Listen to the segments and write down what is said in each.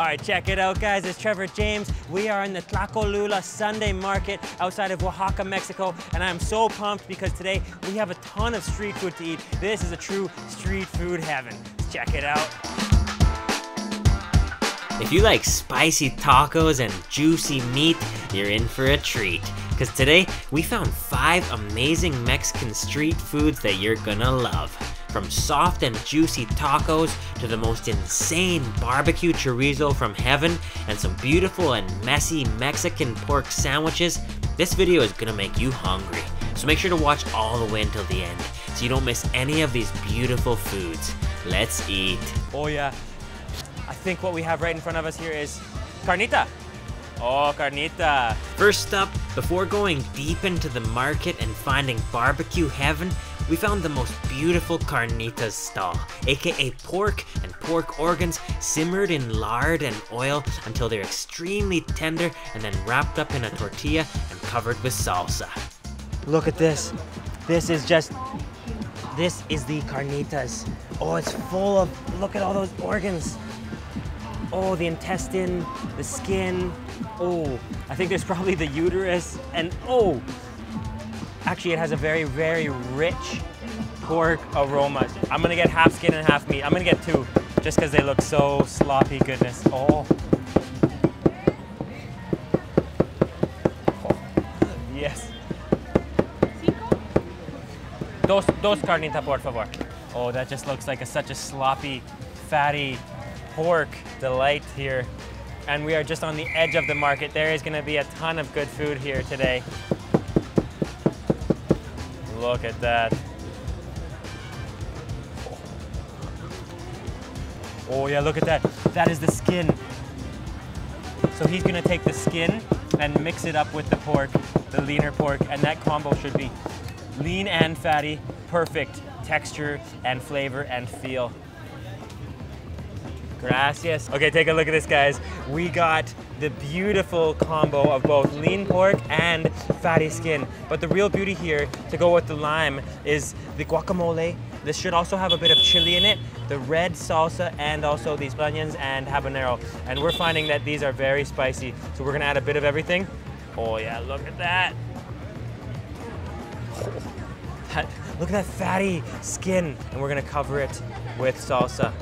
All right, check it out, guys. It's Trevor James. We are in the Tlacolula Sunday Market outside of Oaxaca, Mexico, and I'm so pumped because today we have a ton of street food to eat. This is a true street food heaven. Check it out. If you like spicy tacos and juicy meat, you're in for a treat. Because today, we found five amazing Mexican street foods that you're gonna love. From soft and juicy tacos to the most insane barbecue chorizo from heaven and some beautiful and messy Mexican pork sandwiches, this video is gonna make you hungry. So make sure to watch all the way until the end so you don't miss any of these beautiful foods. Let's eat. Oh yeah. I think what we have right in front of us here is carnita. Oh, carnita. First up, before going deep into the market and finding barbecue heaven, we found the most beautiful carnitas stall, aka pork and pork organs simmered in lard and oil until they're extremely tender and then wrapped up in a tortilla and covered with salsa. Look at this. This is just, this is the carnitas. Oh, it's full of, look at all those organs. Oh, the intestine, the skin. Oh, I think there's probably the uterus. And oh, actually it has a very, very rich pork aroma. I'm gonna get half skin and half meat. I'm gonna get two, just because they look so sloppy goodness. Oh. oh. Yes. Dos, dos carnita, por favor. Oh, that just looks like a, such a sloppy, fatty pork delight here. And we are just on the edge of the market. There is gonna be a ton of good food here today. Look at that. Oh yeah, look at that. That is the skin. So he's gonna take the skin and mix it up with the pork, the leaner pork, and that combo should be lean and fatty, perfect texture and flavor and feel. Gracias. Okay, take a look at this, guys. We got the beautiful combo of both lean pork and fatty skin. But the real beauty here, to go with the lime, is the guacamole. This should also have a bit of chili in it, the red salsa, and also these onions and habanero. And we're finding that these are very spicy, so we're gonna add a bit of everything. Oh yeah, look at that. Oh, that look at that fatty skin. And we're gonna cover it with salsa.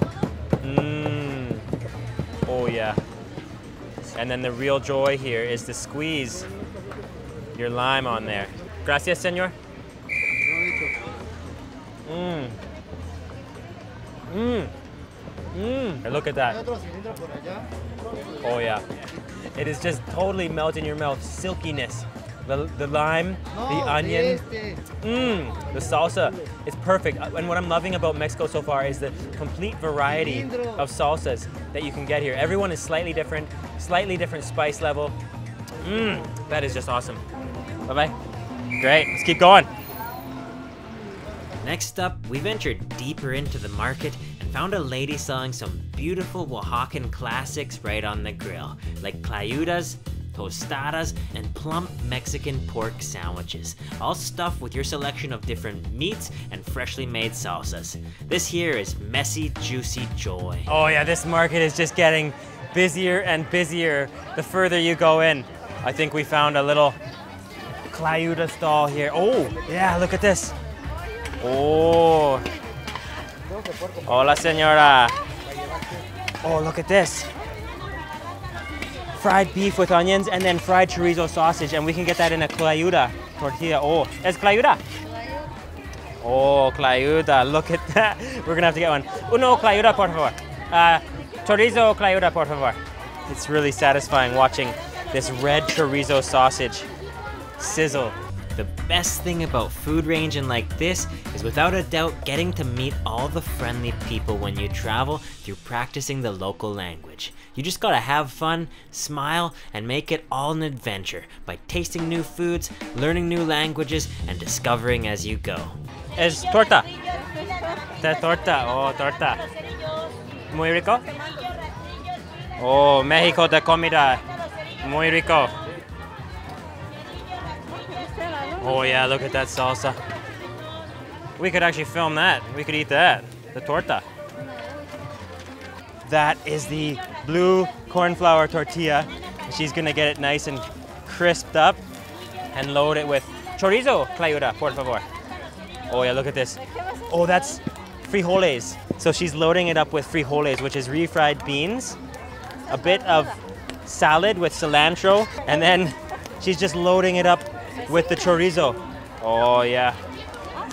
Mmm. Oh yeah. And then the real joy here is to squeeze your lime on there. Gracias, senor. Mmm. Mmm. Mmm. Look at that. Oh yeah. It is just totally melting your mouth. Silkiness. The, the lime, the oh, onion, mmm, the salsa. It's perfect. Uh, and what I'm loving about Mexico so far is the complete variety of salsas that you can get here. Everyone is slightly different, slightly different spice level. Mmm, that is just awesome. Bye-bye. Great, let's keep going. Next up, we ventured deeper into the market and found a lady selling some beautiful Oaxacan classics right on the grill, like tlayudas, tostadas, and plump Mexican pork sandwiches, all stuffed with your selection of different meats and freshly made salsas. This here is messy, juicy joy. Oh yeah, this market is just getting busier and busier the further you go in. I think we found a little tlayuda stall here. Oh, yeah, look at this. Oh. Hola, señora. Oh, look at this fried beef with onions and then fried chorizo sausage, and we can get that in a tlayuda tortilla. Oh, es tlayuda? Oh, tlayuda, look at that. We're gonna have to get one. Uno tlayuda, por favor. Uh, chorizo tlayuda, por favor. It's really satisfying watching this red chorizo sausage sizzle. The best thing about food ranging like this is without a doubt getting to meet all the friendly people when you travel through practicing the local language. You just gotta have fun, smile, and make it all an adventure by tasting new foods, learning new languages, and discovering as you go. Es torta. The torta. Oh, torta. Muy rico. Oh, Mexico de comida. Muy rico. Oh yeah, look at that salsa. We could actually film that. We could eat that. The torta. That is the blue corn flour tortilla. She's gonna get it nice and crisped up and load it with chorizo, Tlayuda, por favor. Oh yeah, look at this. Oh, that's frijoles. So she's loading it up with frijoles, which is refried beans, a bit of salad with cilantro, and then she's just loading it up with the chorizo. Oh yeah,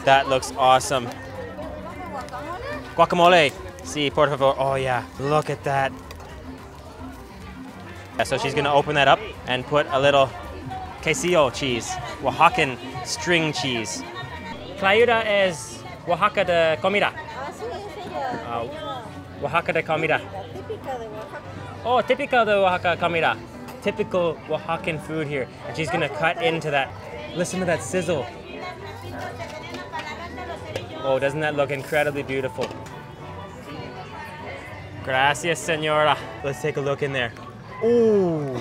that looks awesome. Guacamole. See, por favor. Oh yeah, look at that. Yeah, so she's gonna open that up and put a little quesillo cheese, Oaxacan string cheese. Tlayuda es Oaxaca de comida. Ah, sí, es ella. Uh, Oaxaca de comida. Típica. Oh, typical de Oaxaca comida. Typical Oaxacan food here. And she's gonna cut into that. Listen to that sizzle. Oh, doesn't that look incredibly beautiful? Gracias, senora. Let's take a look in there. Ooh,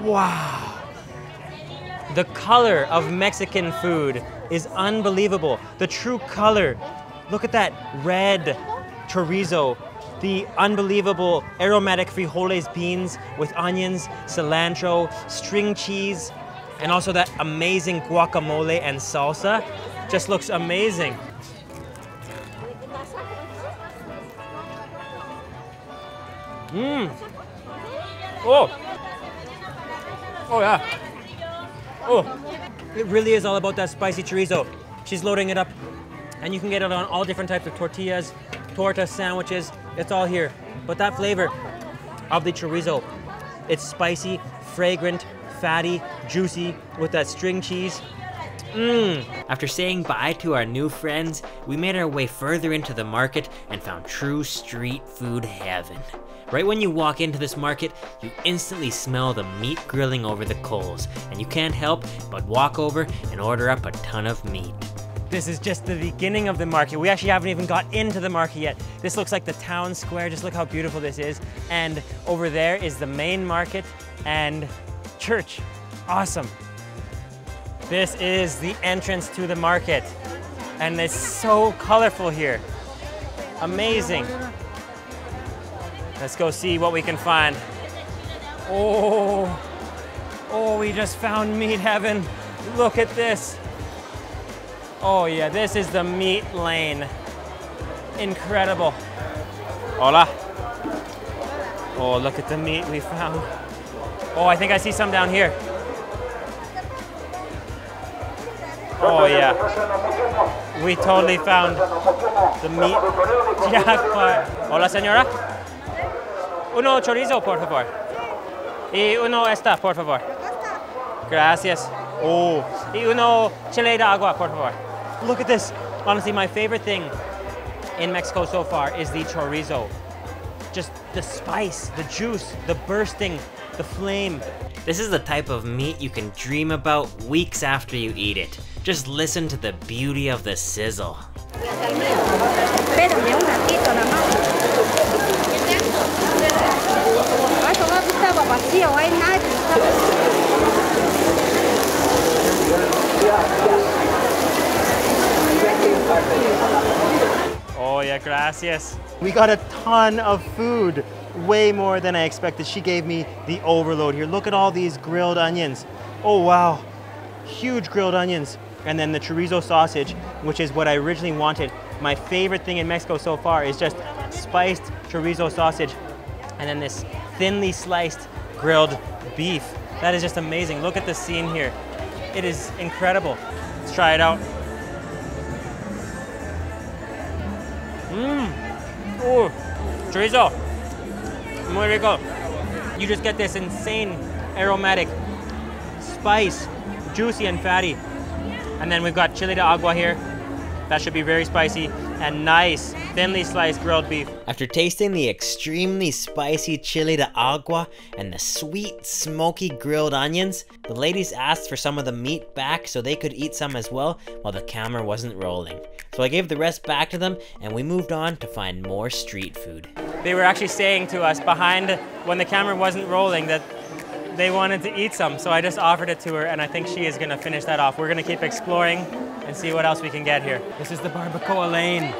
wow. The color of Mexican food is unbelievable. The true color. Look at that red chorizo, the unbelievable aromatic frijoles beans with onions, cilantro, string cheese, and also that amazing guacamole and salsa. Just looks amazing. Mmm. Oh. Oh yeah. Oh. It really is all about that spicy chorizo. She's loading it up, and you can get it on all different types of tortillas, torta sandwiches. It's all here. But that flavor of the chorizo, it's spicy, fragrant, fatty, juicy with that string cheese. Mmm. After saying bye to our new friends, we made our way further into the market and found true street food heaven. Right when you walk into this market, you instantly smell the meat grilling over the coals, and you can't help but walk over and order up a ton of meat. This is just the beginning of the market. We actually haven't even got into the market yet. This looks like the town square. Just look how beautiful this is. And over there is the main market and church. Awesome. This is the entrance to the market. And it's so colorful here. Amazing. Let's go see what we can find. Oh, oh, we just found meat heaven. Look at this. Oh yeah, this is the meat lane. Incredible. Hola. Oh, look at the meat we found. Oh, I think I see some down here. Oh yeah. We totally found the meat jackpot. Hola, señora. Uno chorizo, por favor. Y uno esta, por favor. Gracias. Oh, y uno chile de agua, por favor. Look at this. Honestly, my favorite thing in Mexico so far is the chorizo. Just the spice, the juice, the bursting, the flame. This is the type of meat you can dream about weeks after you eat it. Just listen to the beauty of the sizzle. Oh yeah, gracias. We got a ton of food, way more than I expected. She gave me the overload here. Look at all these grilled onions. Oh wow, huge grilled onions. And then the chorizo sausage, which is what I originally wanted. My favorite thing in Mexico so far is just spiced chorizo sausage. And then this thinly sliced grilled beef. That is just amazing. Look at the scene here. It is incredible. Let's try it out. Oh, chorizo. Muy rico. You just get this insane aromatic spice, juicy and fatty. And then we've got chile de agua here. That should be very spicy and nice, thinly sliced grilled beef. After tasting the extremely spicy chili de agua and the sweet, smoky grilled onions, the ladies asked for some of the meat back so they could eat some as well while the camera wasn't rolling. So I gave the rest back to them and we moved on to find more street food. They were actually saying to us behind when the camera wasn't rolling that they wanted to eat some. So I just offered it to her and I think she is gonna finish that off. We're gonna keep exploring and see what else we can get here. This is the barbacoa lane.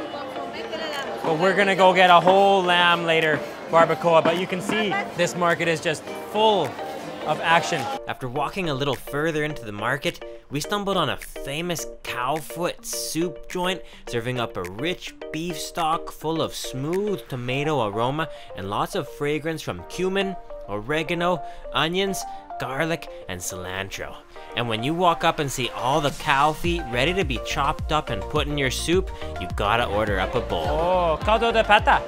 But we're gonna go get a whole lamb later barbacoa, but you can see this market is just full of action. After walking a little further into the market, we stumbled on a famous cowfoot soup joint serving up a rich beef stock full of smooth tomato aroma and lots of fragrance from cumin, oregano, onions, garlic, and cilantro. And when you walk up and see all the cow feet ready to be chopped up and put in your soup, you gotta order up a bowl. Oh, caldo de pata.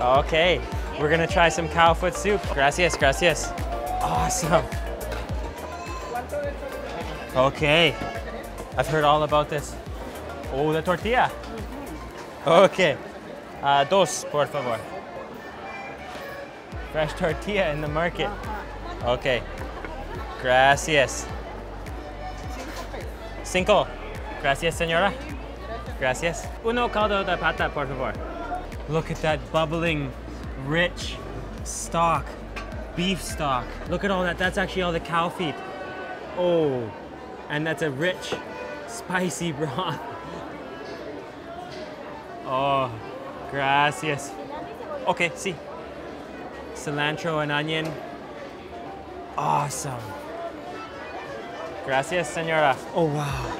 Okay, we're gonna try some cow foot soup. Gracias, gracias. Awesome. Okay, I've heard all about this. Oh, the tortilla. Okay, uh, dos, por favor. Fresh tortilla in the market. Okay, gracias. Cinco. Gracias, señora. Gracias. Uno caldo de pata, por favor. Look at that bubbling, rich stock, beef stock. Look at all that. That's actually all the cow feet. Oh, and that's a rich, spicy broth. Oh, gracias. Okay, see. Cilantro and onion. Awesome. Gracias, senora. Oh, wow.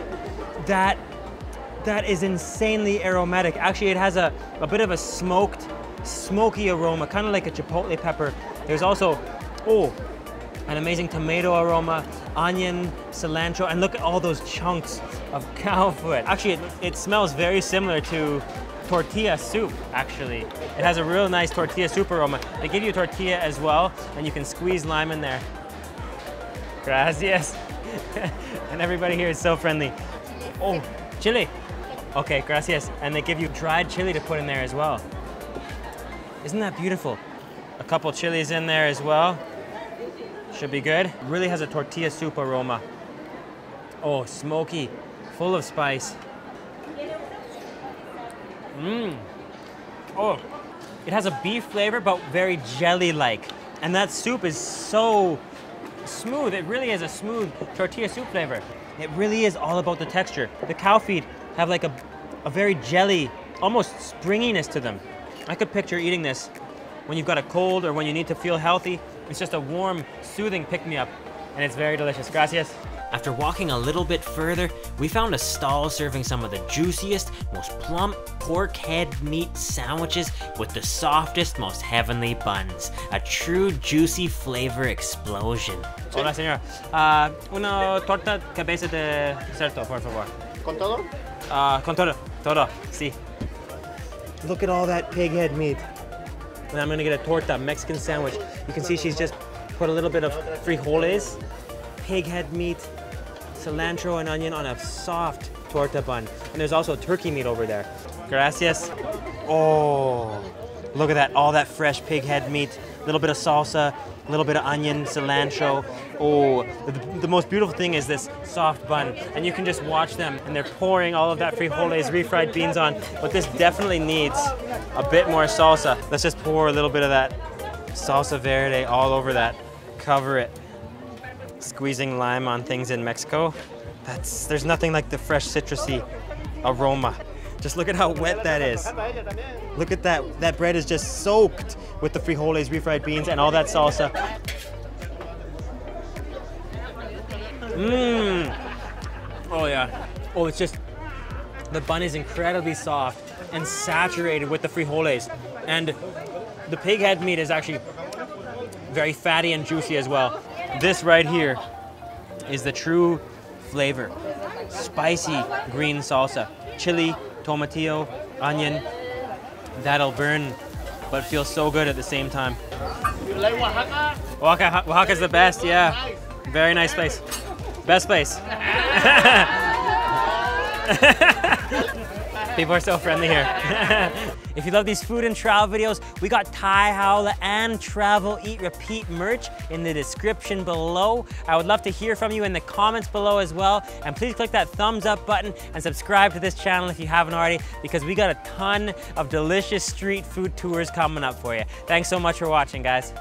That that is insanely aromatic. Actually, it has a, a bit of a smoked, smoky aroma, kind of like a chipotle pepper. There's also, oh, an amazing tomato aroma, onion, cilantro, and look at all those chunks of cow foot. Actually, it, it smells very similar to tortilla soup, actually. It has a real nice tortilla soup aroma. They give you tortilla as well, and you can squeeze lime in there. Gracias. and everybody here is so friendly. Oh, chili. Okay, gracias. And they give you dried chili to put in there as well. Isn't that beautiful? A couple chilies in there as well. Should be good. Really has a tortilla soup aroma. Oh, smoky, full of spice. Mmm. Oh, it has a beef flavor, but very jelly-like. And that soup is so smooth. It really is a smooth tortilla soup flavor. It really is all about the texture. The cow feet have like a, a very jelly, almost springiness to them. I could picture eating this when you've got a cold or when you need to feel healthy. It's just a warm, soothing pick-me-up, and it's very delicious. Gracias. After walking a little bit further, we found a stall serving some of the juiciest, most plump pork head meat sandwiches with the softest, most heavenly buns. A true juicy flavor explosion. Hola, señora. Uh, una torta cabeza de cerdo, por favor. ¿Con todo? Uh, con todo, todo, sí. Look at all that pig head meat. And I'm gonna get a torta, Mexican sandwich. You can see she's just put a little bit of frijoles, pig head meat, cilantro and onion on a soft torta bun. And there's also turkey meat over there. Gracias. Oh, look at that, all that fresh pig head meat, a little bit of salsa, a little bit of onion, cilantro. Oh, the, the, most beautiful thing is this soft bun. And you can just watch them and they're pouring all of that frijoles, refried beans on. But this definitely needs a bit more salsa. Let's just pour a little bit of that salsa verde all over that. Cover it. Squeezing lime on things in Mexico. That's, there's nothing like the fresh citrusy aroma. Just look at how wet that is. Look at that. That bread is just soaked with the frijoles, refried beans, and all that salsa. Mmm. Oh yeah. Oh, it's just, the bun is incredibly soft and saturated with the frijoles. And the pig head meat is actually very fatty and juicy as well. This right here is the true flavor. Spicy green salsa, chili, tomatillo, onion. That'll burn, but feels so good at the same time. You like Oaxaca? Oaxaca, Oaxaca's the best, yeah. Very nice place. Best place. People are so friendly here. if you love these food and travel videos, we got Thai Howler and Travel Eat Repeat merch in the description below. I would love to hear from you in the comments below as well. And please click that thumbs up button and subscribe to this channel if you haven't already because we got a ton of delicious street food tours coming up for you. Thanks so much for watching, guys.